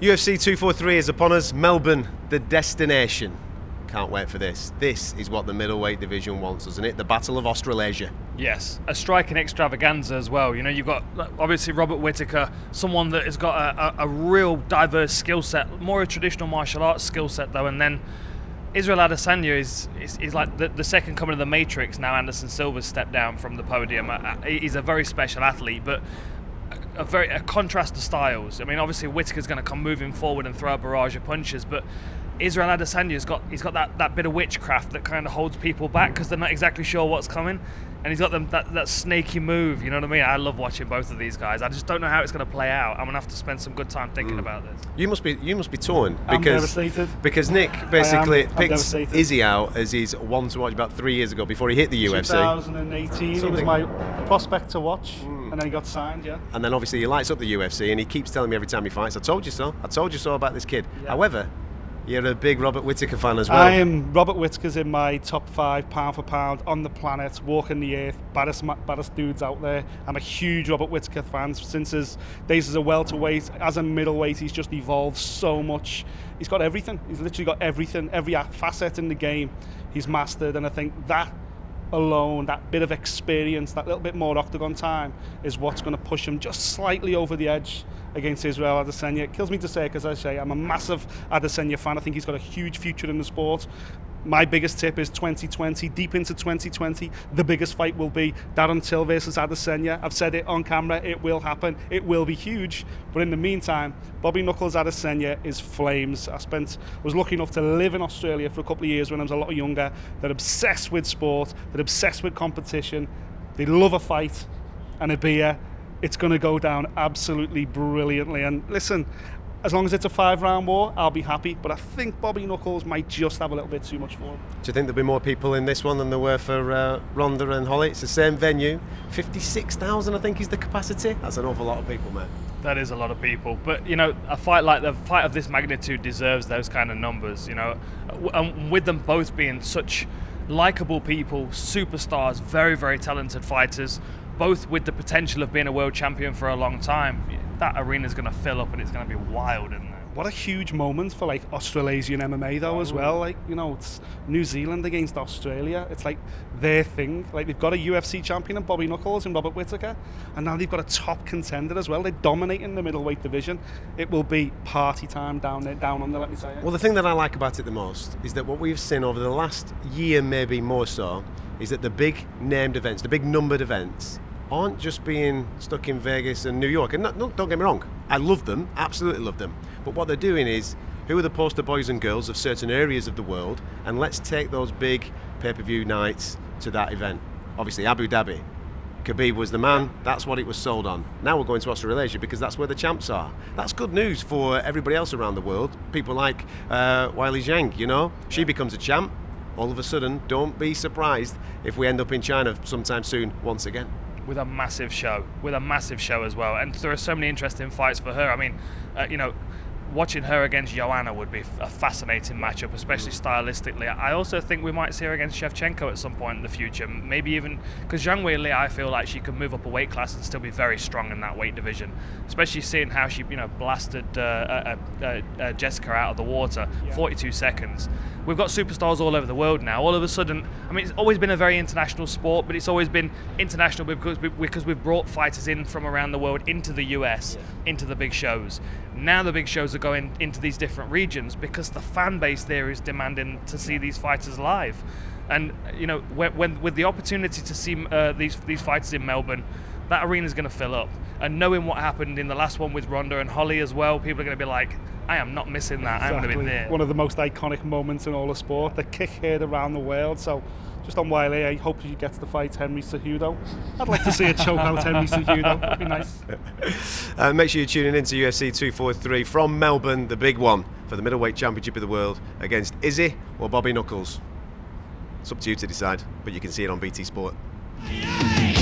UFC 243 is upon us. Melbourne, the destination. Can't wait for this. This is what the middleweight division wants, doesn't it? The Battle of Australasia. Yes, a striking extravaganza as well. You know, you've got obviously Robert Whittaker, someone that has got a, a, a real diverse skill set, more a traditional martial arts skill set though, and then Israel Adesanya is, is, is like the, the, second coming of the Matrix. Now Anderson Silva's stepped down from the podium. Uh, uh, he's a very special athlete, but a very a contrast of styles. I mean, obviously Whittaker's going to come moving forward and throw a barrage of punches, but Israel Adesanya's got he's got that, that bit of witchcraft that kind of holds people back because they're not exactly sure what's coming, and he's got them that, that snaky move. You know what I mean? I love watching both of these guys. I just don't know how it's going to play out. I'm gonna have to spend some good time thinking mm. about this. You must be you must be torn because because Nick basically picked Izzy out as he's one to watch about three years ago before he hit the UFC. 2018, he was my prospect to watch. Mm. And then he got signed, yeah. And then obviously he lights up the UFC and he keeps telling me every time he fights, I told you so. I told you so about this kid. Yeah. However, you're a big Robert Whittaker fan as well. I am. Robert Whittaker's in my top five pound for pound on the planet, walking the earth, baddest, baddest dudes out there. I'm a huge Robert Whittaker fan since his days as a welterweight. As a middleweight, he's just evolved so much. He's got everything. He's literally got everything, every facet in the game he's mastered. And I think that alone, that bit of experience, that little bit more octagon time is what's going to push him just slightly over the edge against Israel Adesanya. It kills me to say because I say I'm a massive Adesanya fan. I think he's got a huge future in the sport. My biggest tip is 2020, deep into 2020, the biggest fight will be Darren Till versus Adesanya. I've said it on camera, it will happen, it will be huge. But in the meantime, Bobby Knuckles Adesanya is flames. I spent, was lucky enough to live in Australia for a couple of years when I was a lot younger. They're obsessed with sport, they're obsessed with competition, they love a fight and a beer it's going to go down absolutely brilliantly. And listen, as long as it's a five round war, I'll be happy. But I think Bobby Knuckles might just have a little bit too much for him. Do you think there'll be more people in this one than there were for uh, Ronda and Holly? It's the same venue. 56,000, I think, is the capacity. That's an awful lot of people, man. That is a lot of people. But, you know, a fight like the fight of this magnitude deserves those kind of numbers, you know. And with them both being such likable people, superstars, very, very talented fighters both with the potential of being a world champion for a long time, that arena is going to fill up and it's going to be wild in there. What a huge moment for like Australasian MMA though as well. Like you know, it's New Zealand against Australia. It's like their thing. Like they've got a UFC champion and Bobby Knuckles and Robert Whittaker, and now they've got a top contender as well. They're dominating the middleweight division. It will be party time down there, down under. Let me say. Well, the thing that I like about it the most is that what we've seen over the last year, maybe more so, is that the big named events, the big numbered events, aren't just being stuck in Vegas and New York. And no, don't get me wrong, I love them, absolutely love them. But what they're doing is, who are the poster boys and girls of certain areas of the world, and let's take those big pay-per-view nights to that event. Obviously, Abu Dhabi. Khabib was the man. That's what it was sold on. Now we're going to Australasia because that's where the champs are. That's good news for everybody else around the world. People like uh, Weili Zhang, you know, she becomes a champ. All of a sudden, don't be surprised if we end up in China sometime soon once again with a massive show, with a massive show as well. And there are so many interesting fights for her. I mean, uh, you know, watching her against Joanna would be a fascinating matchup, especially stylistically. I also think we might see her against Shevchenko at some point in the future. Maybe even because Zhang Weili, I feel like she could move up a weight class and still be very strong in that weight division. Especially seeing how she, you know, blasted uh, uh, uh, uh Jessica out of the water, yeah. 42 seconds we've got superstars all over the world now. All of a sudden, I mean, it's always been a very international sport, but it's always been international because we, because we've brought fighters in from around the world into the US, yeah. into the big shows. Now the big shows are going into these different regions because the fan base there is demanding to see these fighters live. And you know, when, when with the opportunity to see uh, these these fighters in Melbourne, that arena is going to fill up. And knowing what happened in the last one with Ronda and Holly as well, people are going to be like, I am not missing that. Exactly. I'm going to be there. One of the most iconic moments in all of sport. The kick heard around the world. So just on Wiley, I hope he gets to fight Henry Cejudo. I'd like to see a choke out Henry Cejudo. That'd be nice. Uh, make sure you're tuning in to UFC 243 from Melbourne, the big one for the middleweight championship of the world against Izzy or Bobby Knuckles. It's up to you to decide, but you can see it on BT Sport. Yeah.